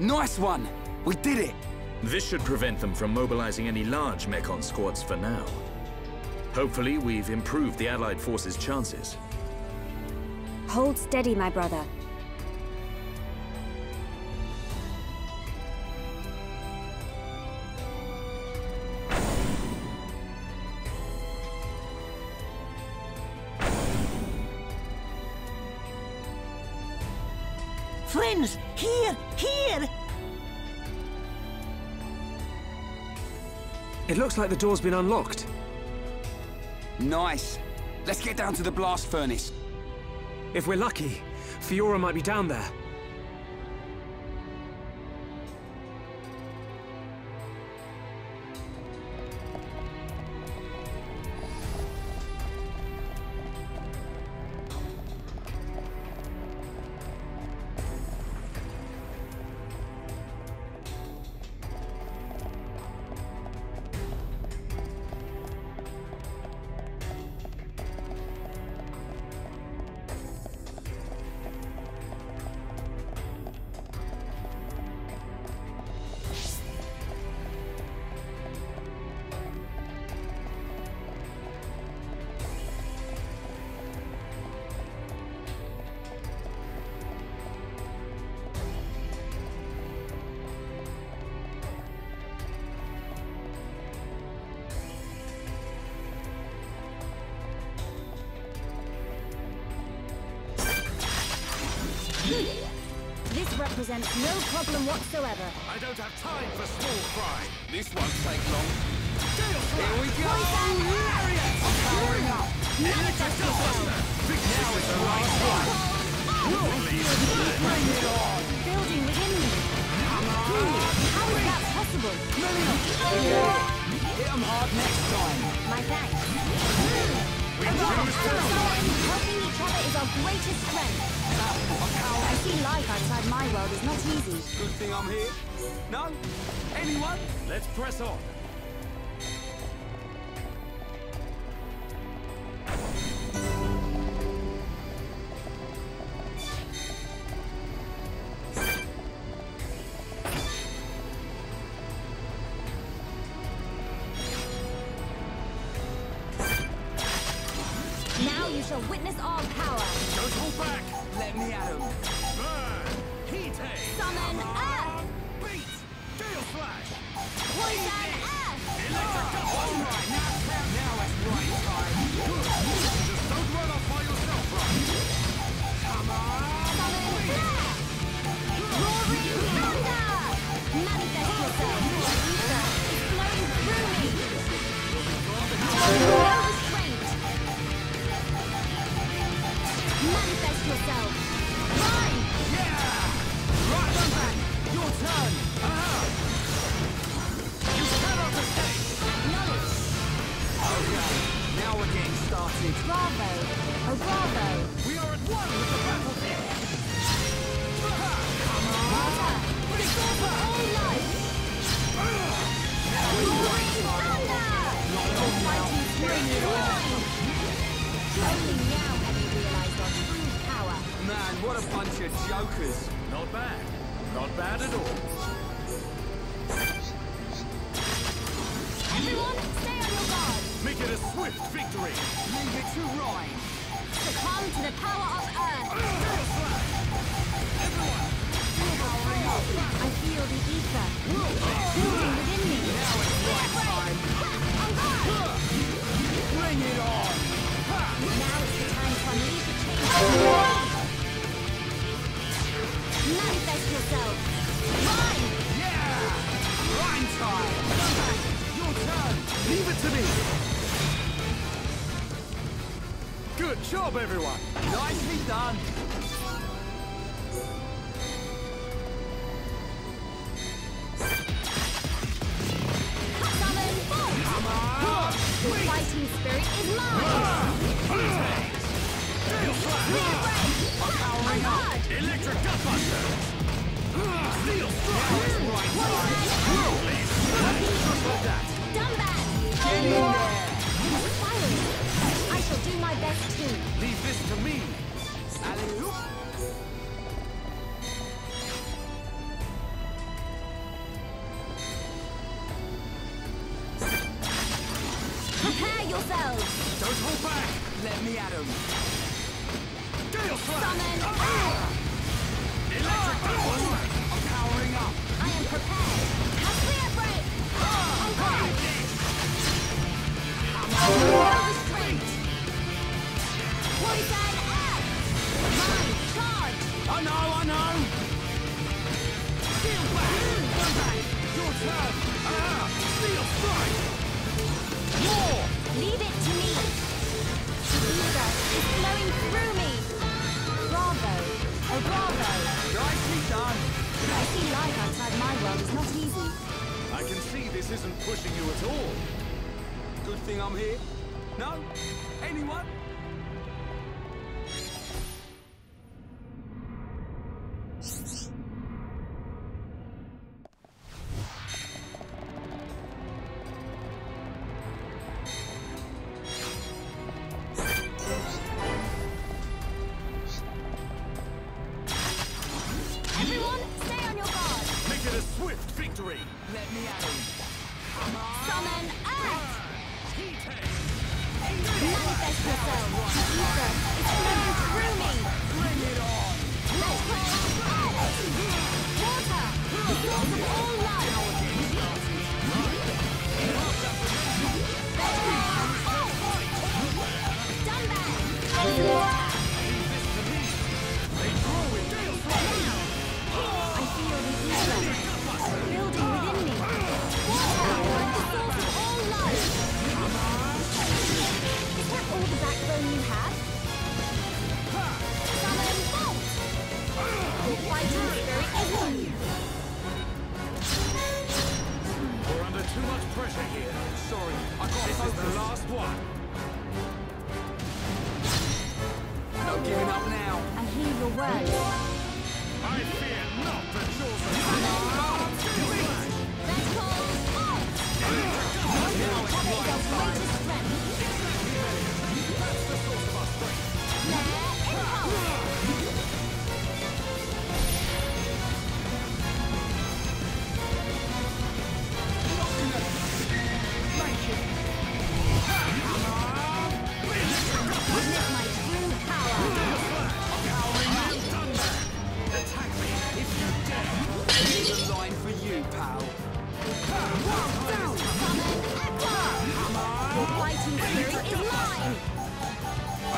Nice one! We did it! This should prevent them from mobilizing any large Mechon squads for now. Hopefully, we've improved the Allied forces' chances. Hold steady, my brother. Like the door's been unlocked. Nice. Let's get down to the blast furnace. If we're lucky, Fiora might be down there. Presents no problem whatsoever. I don't have time for small fry. This won't take long. Here we go! Lariat! I'm powering up. Manifest yourself! Now is the right time. Bring it on! Building within me. How is that possible? Hit 'em hard next time. My thanks. We choose to Helping each other is our greatest strength. I see life outside my world is not easy. Good thing I'm here. No? Anyone? Let's press on. Now you shall witness our power. Don't hold back. Let me at 'em. Burn. Heat Summon Earth! Beat. Gale Slash. Poison Earth! Electric Gun. All right, now, now it's right time. Just don't run off by yourself, right? Come on. Summon Flare! Roaring Thunder! Manifest yourself! Ether is flowing through me! Yourself! Yeah! Right. Your turn. Ah! You cannot escape. Knowledge! Okay, now we're getting started. Bravo! Oh bravo! We are at one with the battlefield. Life! Roaring Thunder! Mine! Only now power. Man, what a bunch of jokers. Not bad. Not bad at all. Everyone, stay on your guard. Make it a swift victory. Leave it to Reyn. Succumb to the power of Earth. Everyone, I feel the ether building within me. Now it's right time. On guard. bring it on. Now is the time to unleash the chains. Manifest yourself. Mine. Yeah! Reyn time. Your turn. Leave it to me. Good job, everyone. Nicely done. The fighting spirit is mine. Ah! On guard. Electric Gutbuster. Steel Dumbat. Get in there. I shall do my best too. Leave this to me. Alley-oop. Prepare yourselves. Don't hold back. Let me at him. Summon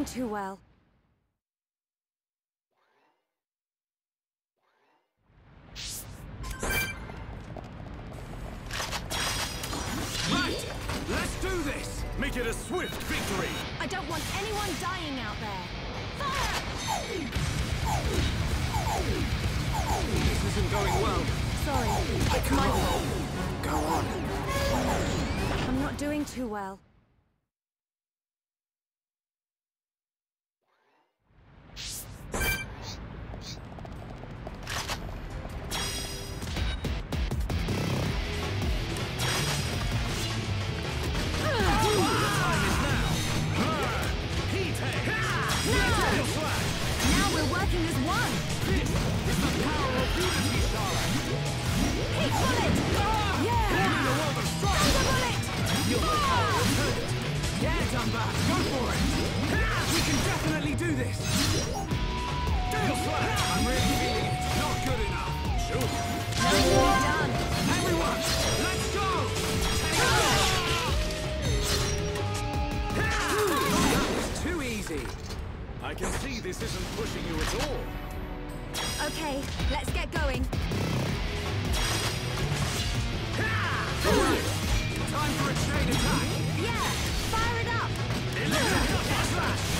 doing too well. Right! Let's do this! Make it a swift victory! I don't want anyone dying out there! Fire! This isn't going well. Sorry, it's my fault. Go on. I'm not doing too well. this. I'm really feeling. Not good enough. Shoot. Nicely done. Everyone, let's go! That was too easy. I can see this isn't pushing you at all. Okay, let's get going. Time for a chain attack! Yeah! Fire it up! Electric slash!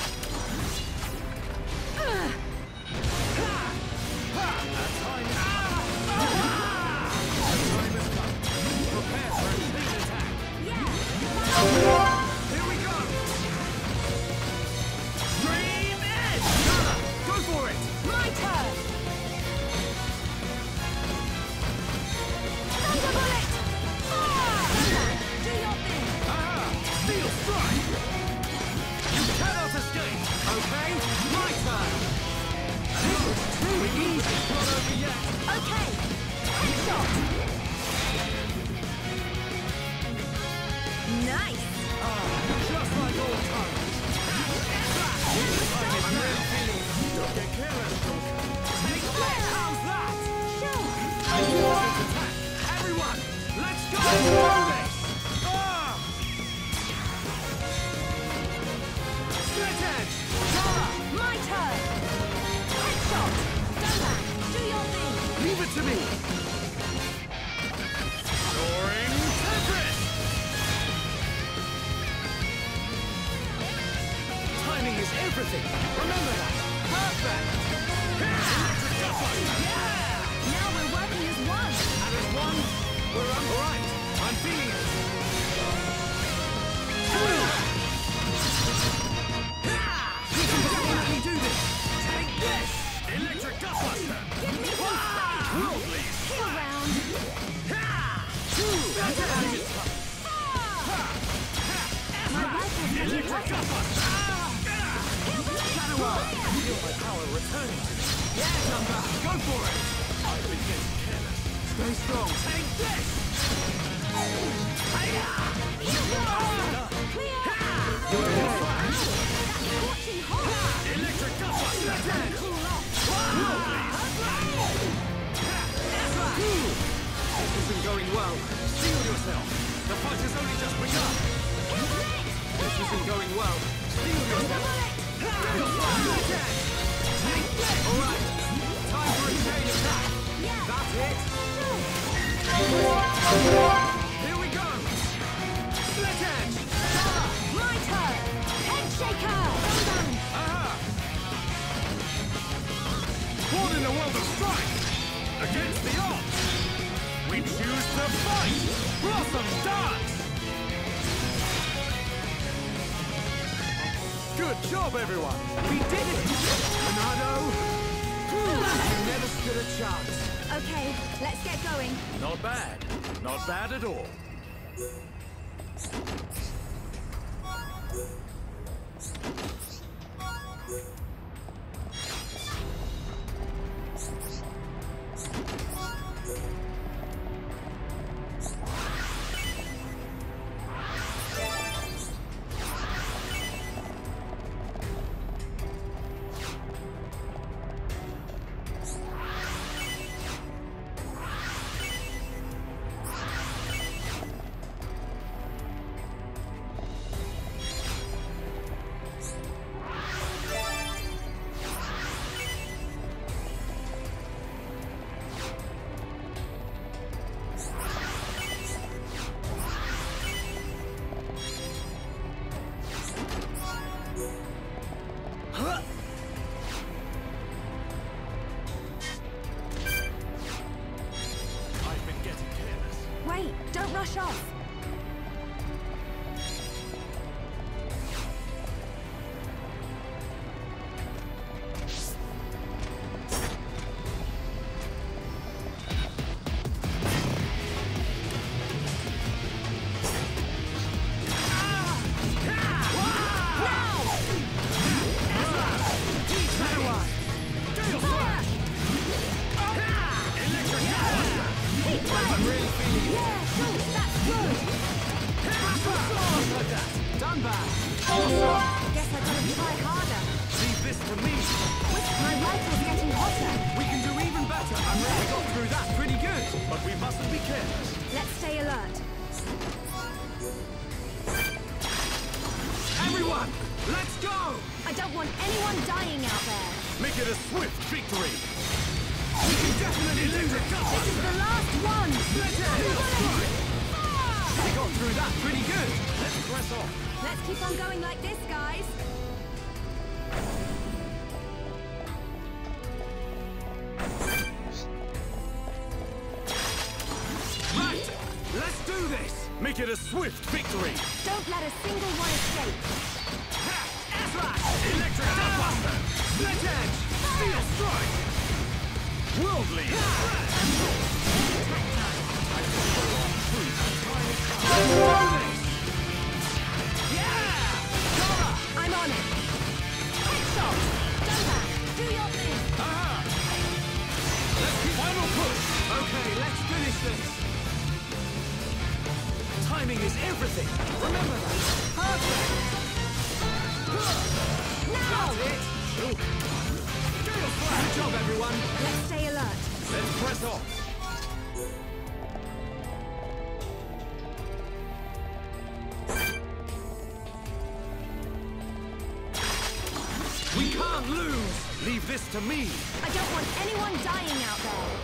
for it. I've been getting careless. Stay strong. Take this. Electric. This isn't going well. Steel yourself. The fight has only just begun. This isn't going well. Steel yourself. All Against the odds! We choose to fight! Blossom dance! Good job, everyone! We did it. Renato. Never stood a chance. Okay, let's get going. Not bad. Not bad at all. Wait, Make it a swift victory! Don't let a single one escape. Electric Gutbuster! Split edge. Steel strike! Worldly! Yeah! I'm on it. Headshot. Done that. Do your thing. Final push! Okay, let's finish this. Timing is everything. Remember that. Perfect. Now. That's it. Good job, everyone. Let's stay alert. Let's press on. We can't lose. Leave this to me! I don't want anyone dying out there.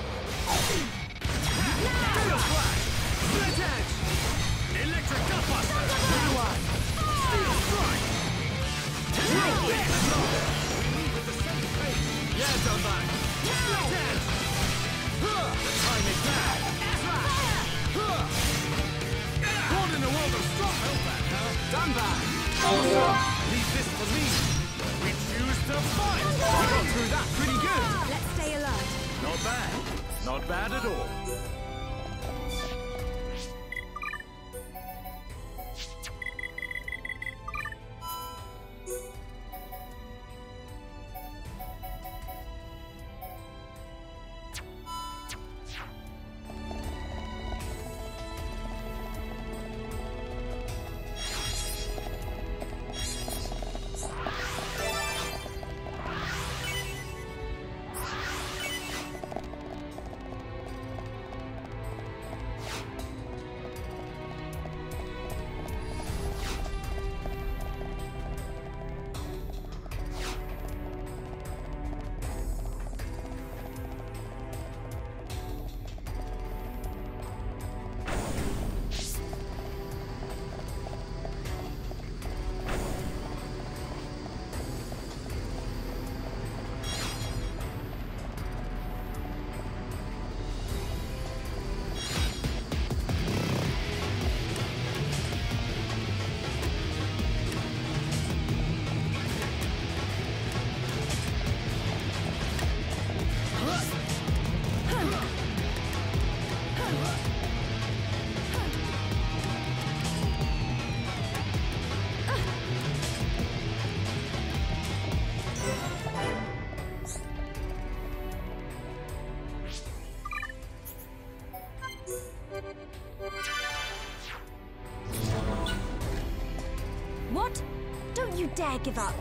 dare give up.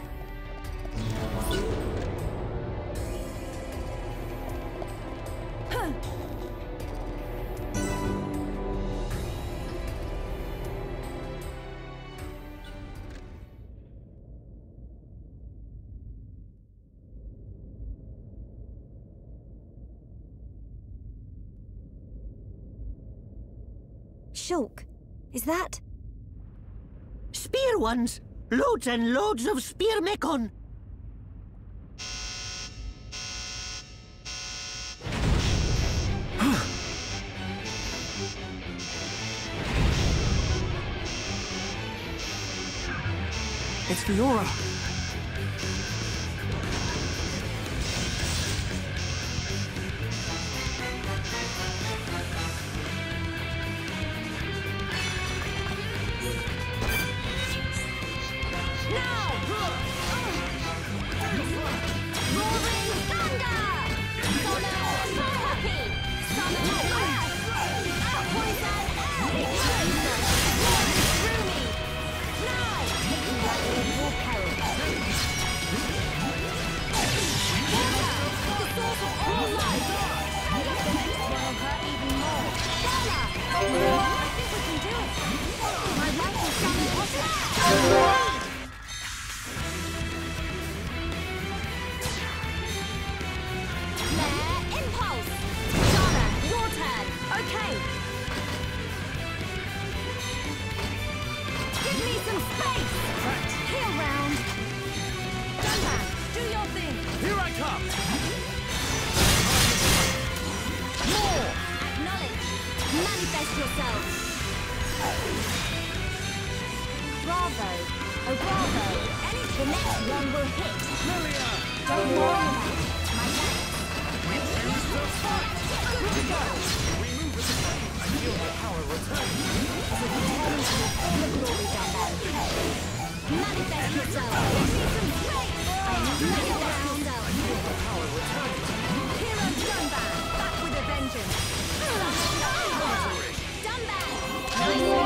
Shulk, is that? Spear ones! Loads and loads of spear Mechon. it's Fiora. Nice.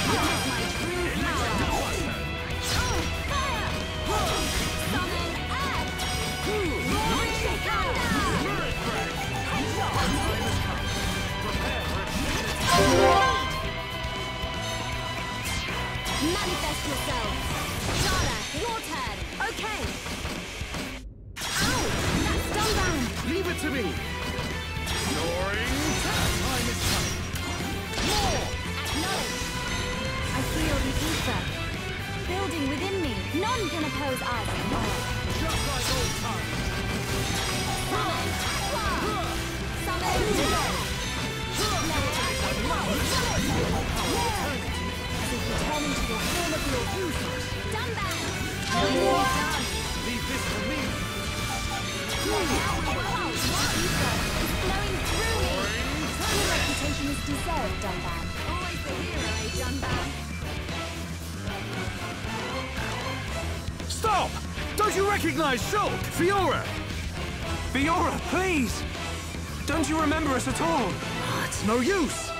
yourself! Dada, your turn! Okay! Ow! That's Dunban! Leave it to me! Soaring Time is coming! More! Acknowledge! I feel the ether. Building within me. None can oppose us. Just Stop! Don't you recognize Shulk? Fiora! Fiora, please! Don't you remember us at all? It's no use!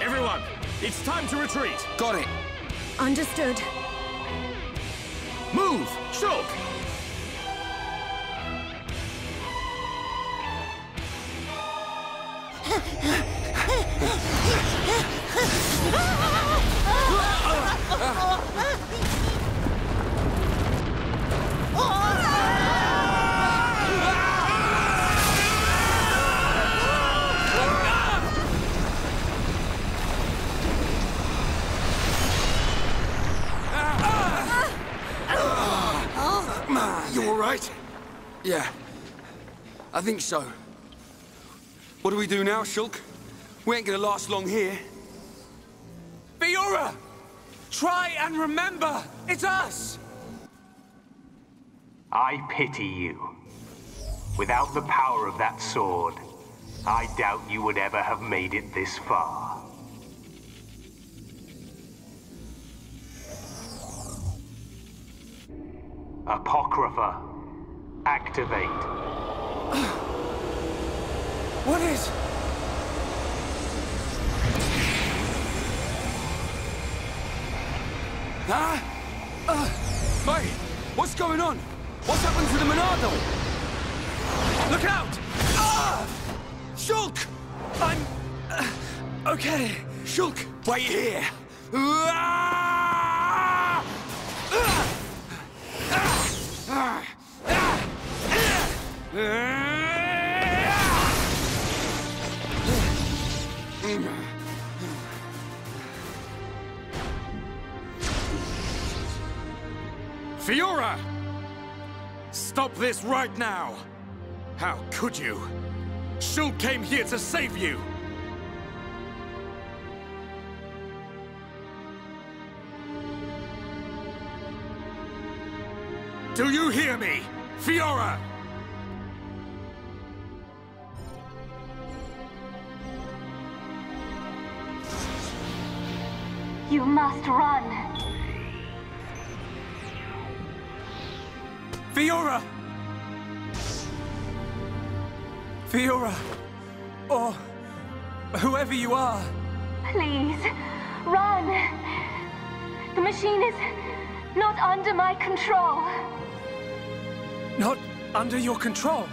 Everyone, it's time to retreat! Got it. Understood. Move! Shulk! I think so. What do we do now, Shulk? We ain't gonna last long here. Fiora! Try and remember! It's us! I pity you. Without the power of that sword, I doubt you would ever have made it this far. Apocrypha, activate. What is... Huh? Uh, mate, what's going on? What's happened to the Monado? Look out! Ah! Shulk! I'm... uh, okay. Shulk, wait here! Ah! Ah! Ah! Ah! Ah! Ah! Fiora! Stop this right now! How could you? Shulk came here to save you! Do you hear me? Fiora! You must run. Fiora! Fiora! Or... whoever you are. Please, run. The machine is not under my control. Not under your control.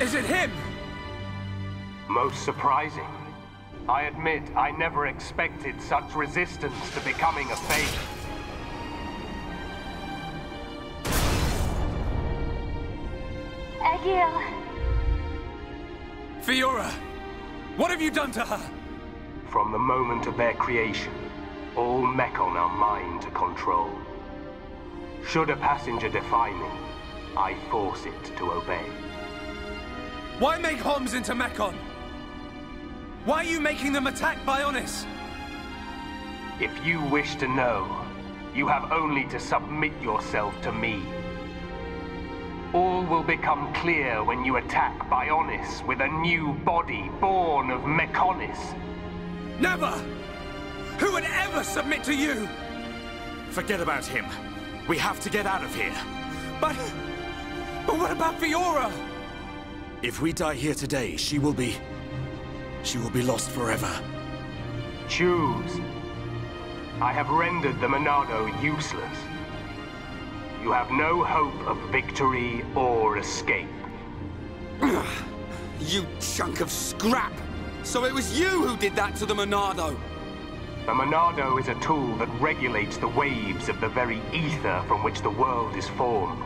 Is it him? Most surprising. I admit I never expected such resistance to becoming a Face. Egil, Fiora! What have you done to her? From the moment of their creation, all Mechon are mine to control. Should a passenger defy me, I force it to obey. Why make Homs into Mechon? Why are you making them attack Bionis? If you wish to know, you have only to submit yourself to me. All will become clear when you attack Bionis with a new body born of Mechonis. Never! Who would ever submit to you? Forget about him. We have to get out of here. But... But what about Fiora? If we die here today, she will be... She will be lost forever. Choose. I have rendered the Monado useless. You have no hope of victory or escape. You chunk of scrap! So it was you who did that to the Monado! The Monado is a tool that regulates the waves of the very ether from which the world is formed.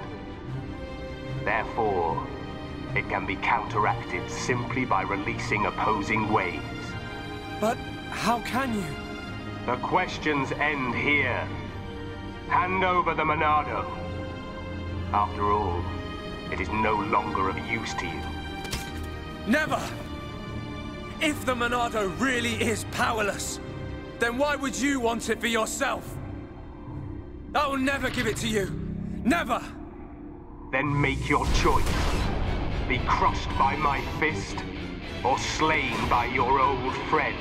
Therefore, it can be counteracted simply by releasing opposing waves. But how can you? The questions end here. Hand over the Monado. After all, it is no longer of use to you. Never! If the Monado really is powerless, then why would you want it for yourself? I will never give it to you. Never! Then make your choice. Be crushed by my fist, or slain by your old friend.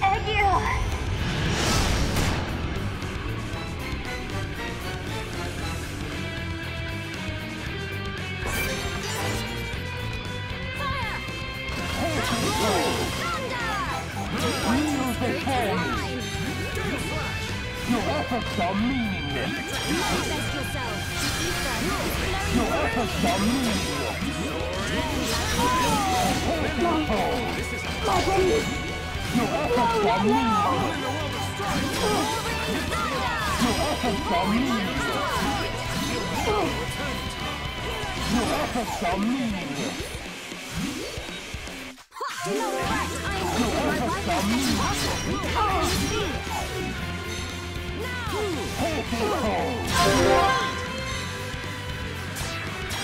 Egil! Efforts are meaningless. Your efforts are meaningless. Your efforts are meaningless. Your efforts are meaningless. Your efforts are meaningless. Not fret! I am! My are meaningless.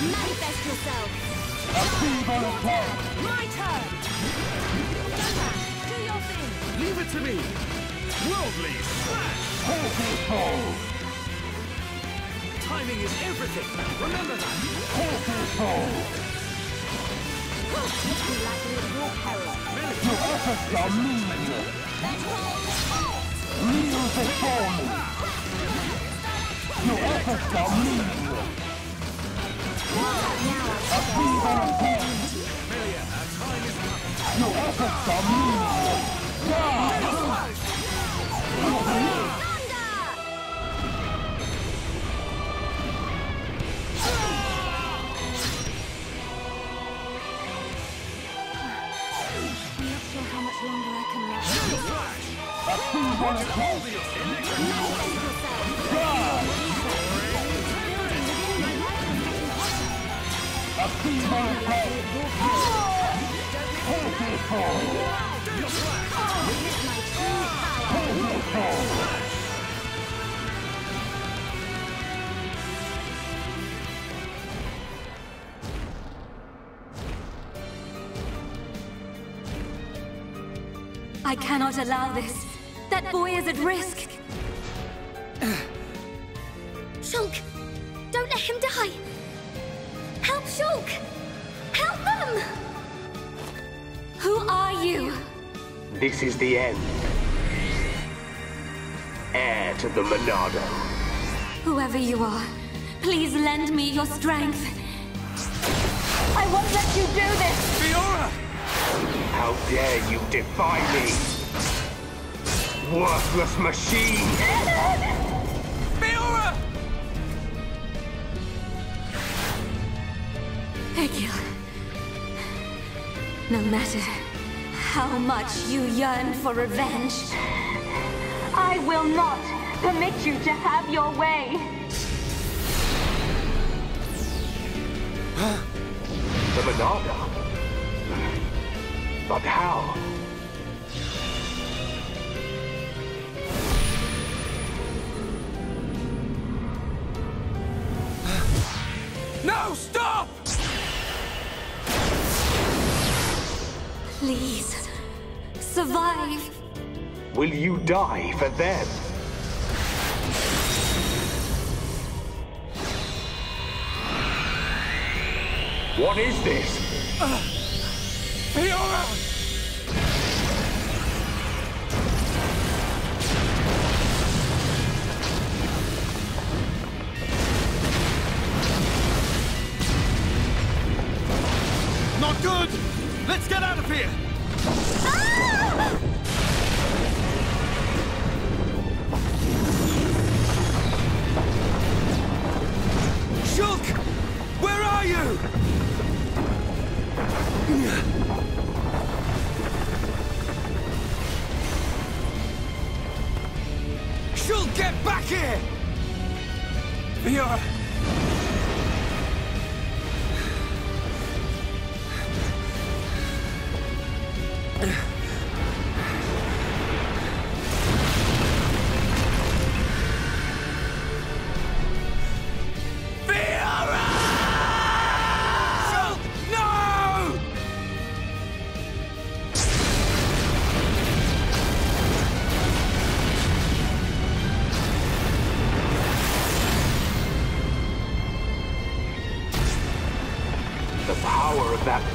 Manifest yourself! A feeble attempt. My turn! Dota, do your thing! Leave it to me! Worldly smash! Timing is everything! Remember that! Pitiful. You like a little war peril. Your efforts are meaningless. Kneel before me. Efforts are meaningless. A feeble attempt. Your efforts are meaningless. Die! I'm. A feeble attempt. Manifest yourself! Die! I cannot allow this. That boy is at risk. This is the end. Heir to the Monado. Whoever you are, please lend me your strength. I won't let you do this! Fiora! How dare you defy me? Worthless machine! Fiora! Egil. No matter how much you yearn for revenge, I will not permit you to have your way. The Monado? But how? No, stop! Please, survive. Will you die for them? What is this? Uh, Fiora!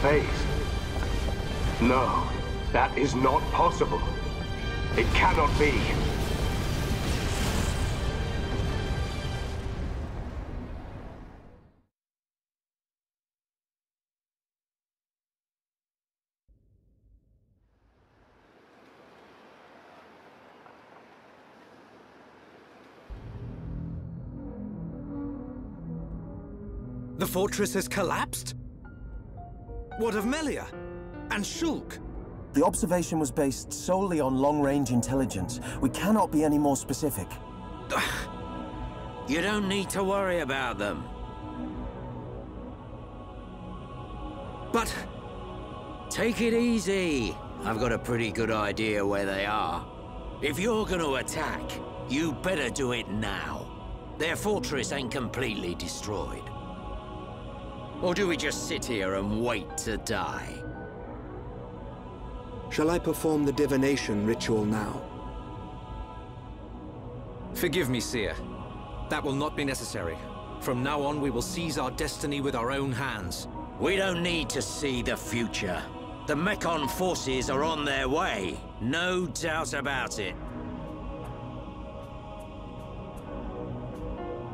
Face. No, that is not possible. It cannot be. The fortress has collapsed? What of Melia? And Shulk? The observation was based solely on long-range intelligence. We cannot be any more specific. You don't need to worry about them. But... Take it easy. I've got a pretty good idea where they are. If you're gonna attack, you better do it now. Their fortress ain't completely destroyed. Or do we just sit here and wait to die? Shall I perform the divination ritual now? Forgive me, Seer. That will not be necessary. From now on, we will seize our destiny with our own hands. We don't need to see the future. The Mechon forces are on their way. No doubt about it.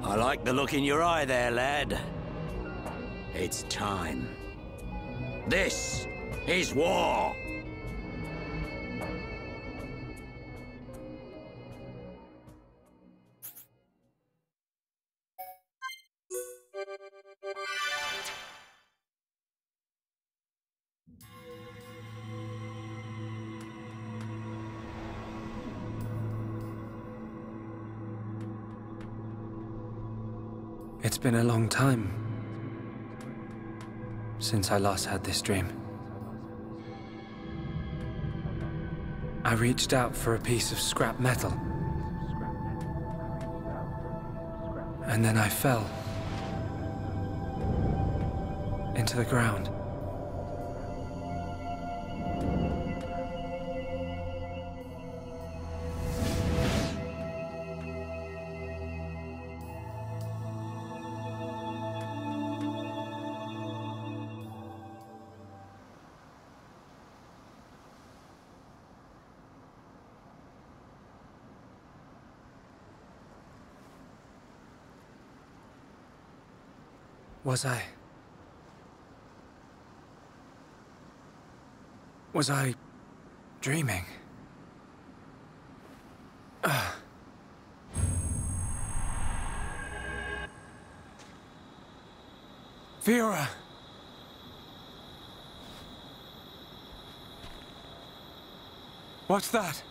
I like the look in your eye there, lad. It's time. This is war! It's been a long time since I last had this dream. I reached out for a piece of scrap metal. And then I fell into the ground. Was I? Was I dreaming? Ugh. Vera! What's that?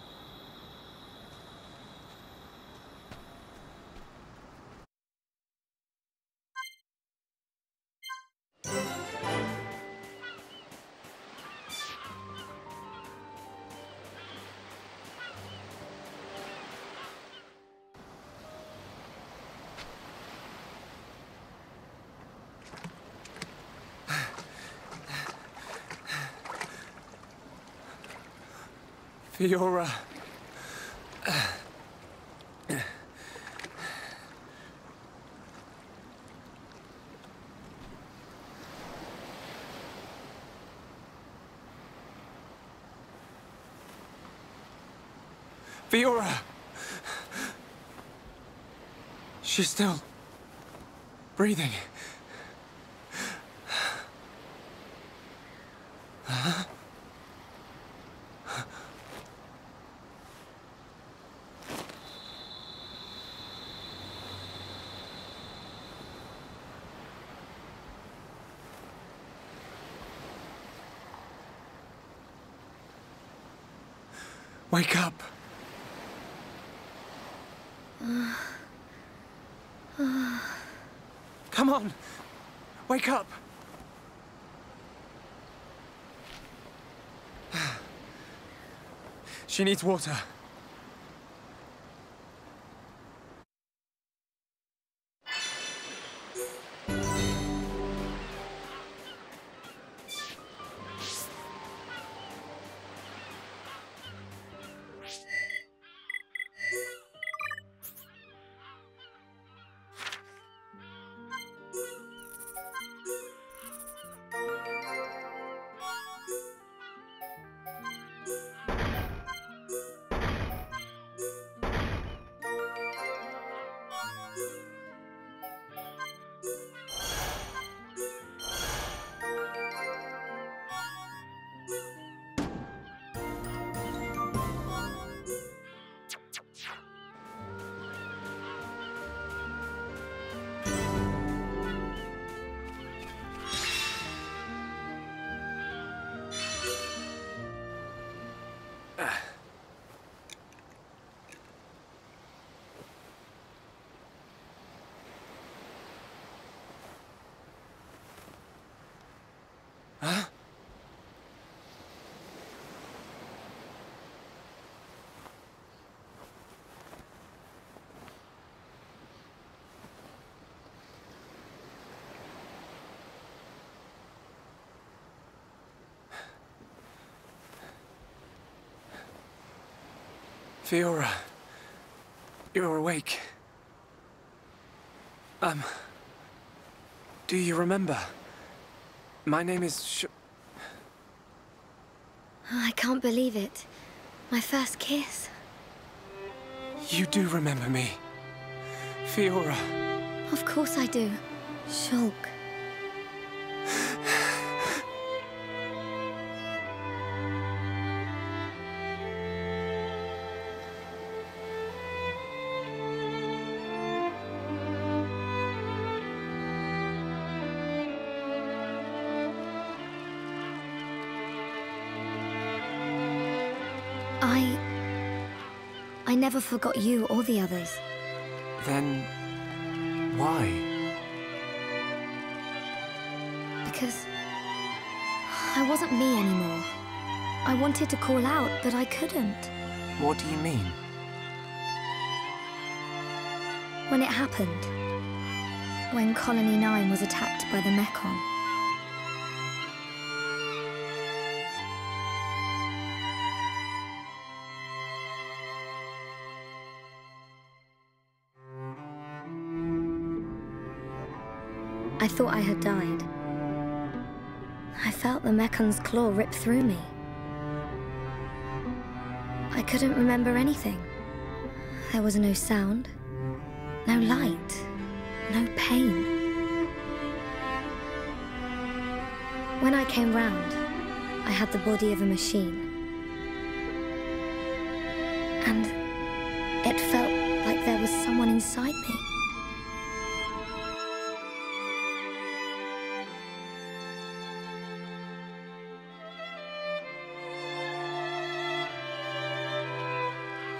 Fiora. Uh, Fiora! Uh, she's still breathing. Wake up. Come on. Wake up. She needs water. Huh? Fiora, you're awake. Um, do you remember? My name is Sh oh, I can't believe it. My first kiss. You do remember me. Fiora. Of course I do. Shulk. Never forgot you or the others. Then... why? Because... I wasn't me anymore. I wanted to call out, but I couldn't. What do you mean? When it happened. When Colony 9 was attacked by the Mechon. Thought I had died. I felt the Mechon's claw rip through me. I couldn't remember anything. There was no sound, no light, no pain. When I came round, I had the body of a machine. And it felt like there was someone inside me.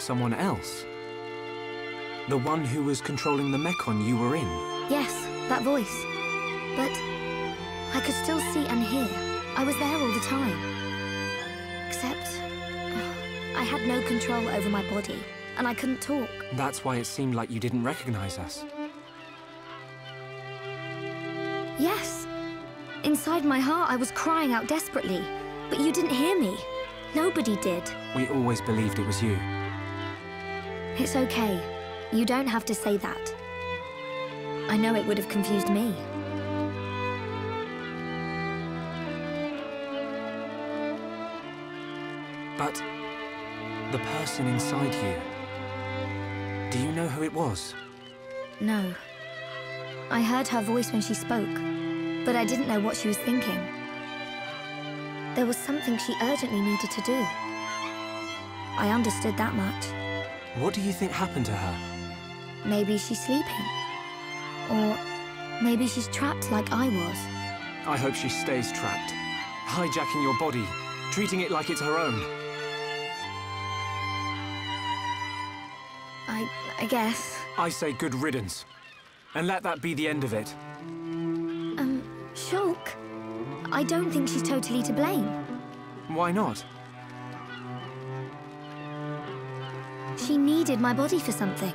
Someone else? The one who was controlling the Mechon you were in? Yes, that voice. But I could still see and hear. I was there all the time. Except I had no control over my body, and I couldn't talk. That's why it seemed like you didn't recognize us. Yes. Inside my heart, I was crying out desperately. But you didn't hear me. Nobody did. We always believed it was you. It's okay. You don't have to say that. I know it would have confused me. But the person inside you, do you know who it was? No. I heard her voice when she spoke, but I didn't know what she was thinking. There was something she urgently needed to do. I understood that much. What do you think happened to her? Maybe she's sleeping. Or maybe she's trapped like I was. I hope she stays trapped. Hijacking your body, treating it like it's her own. I... I guess. I say good riddance. And let that be the end of it. Um, Shulk, I don't think she's totally to blame. Why not? Needed my body for something.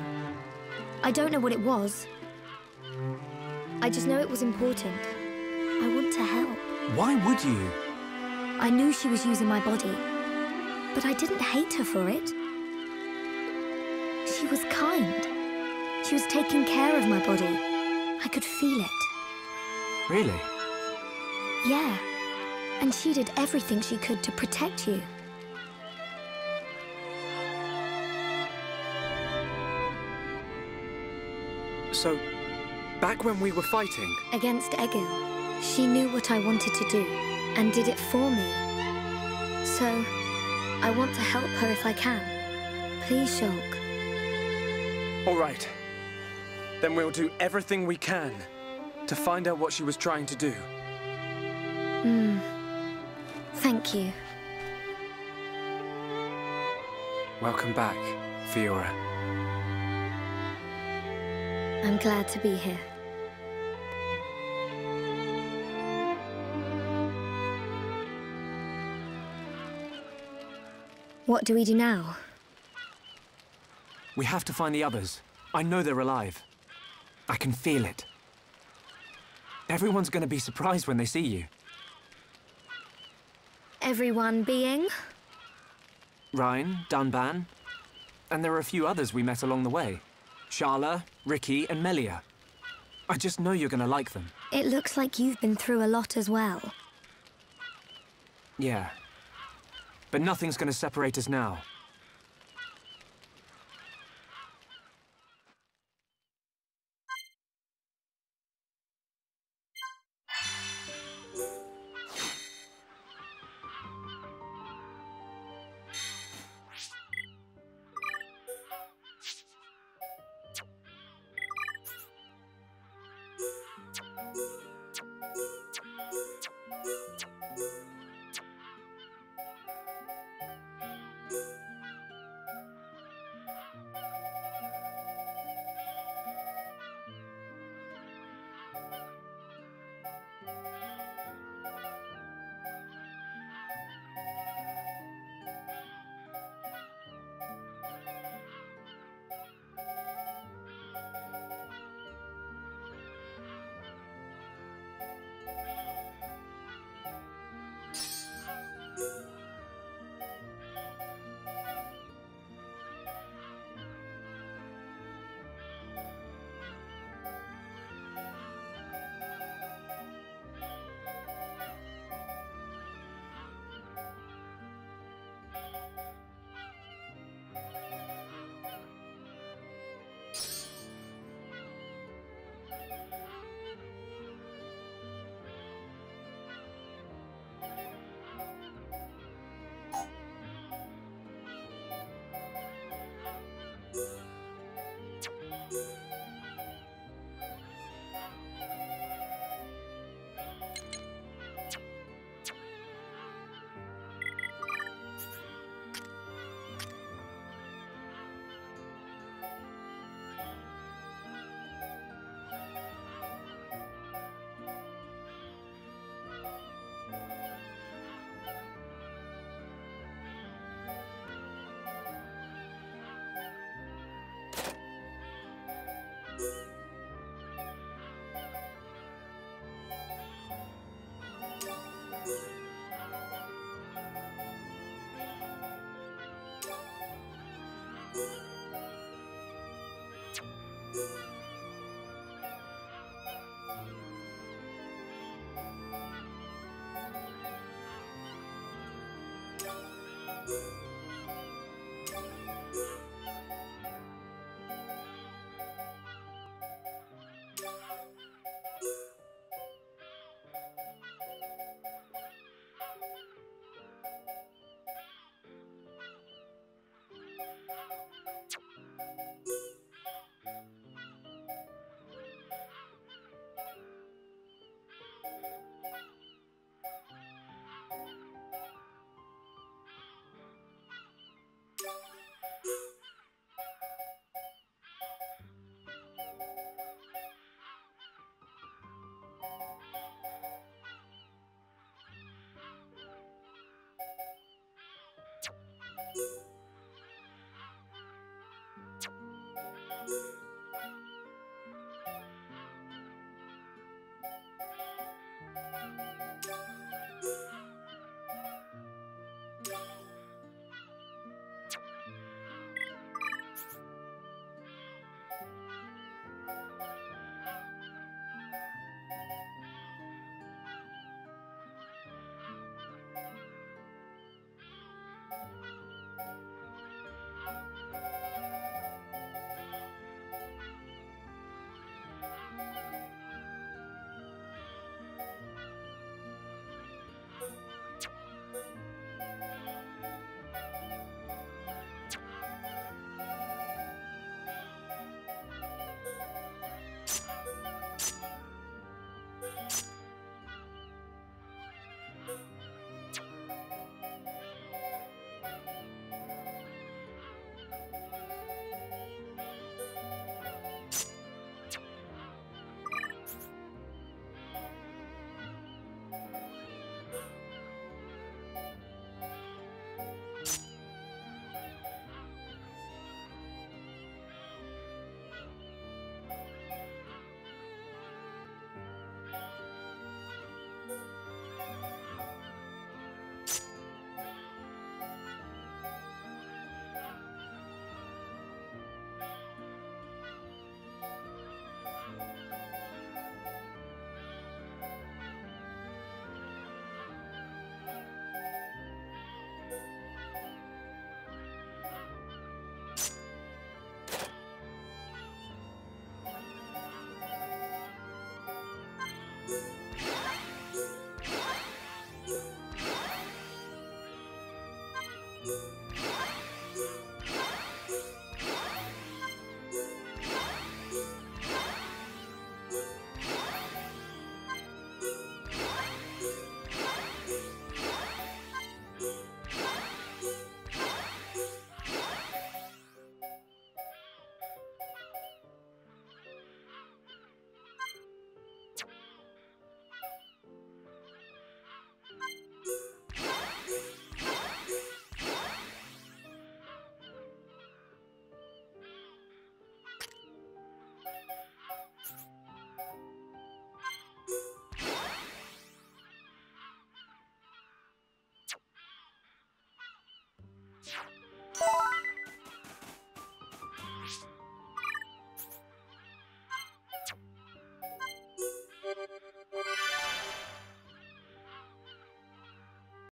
I don't know what it was. I just know it was important. I want to help. Why would you? I knew she was using my body, but I didn't hate her for it. She was kind. She was taking care of my body. I could feel it. Really? Yeah. And she did everything she could to protect you. So, back when we were fighting... Against Egil, she knew what I wanted to do, and did it for me. So, I want to help her if I can. Please, Shulk. All right. Then we'll do everything we can to find out what she was trying to do. Hmm. Thank you. Welcome back, Fiora. I'm glad to be here. What do we do now? We have to find the others. I know they're alive. I can feel it. Everyone's gonna be surprised when they see you. Everyone being? Reyn, Dunban, and there are a few others we met along the way. Sharla, Riki and Melia. I just know you're gonna like them. It looks like you've been through a lot as well. Yeah. But nothing's gonna separate us now. You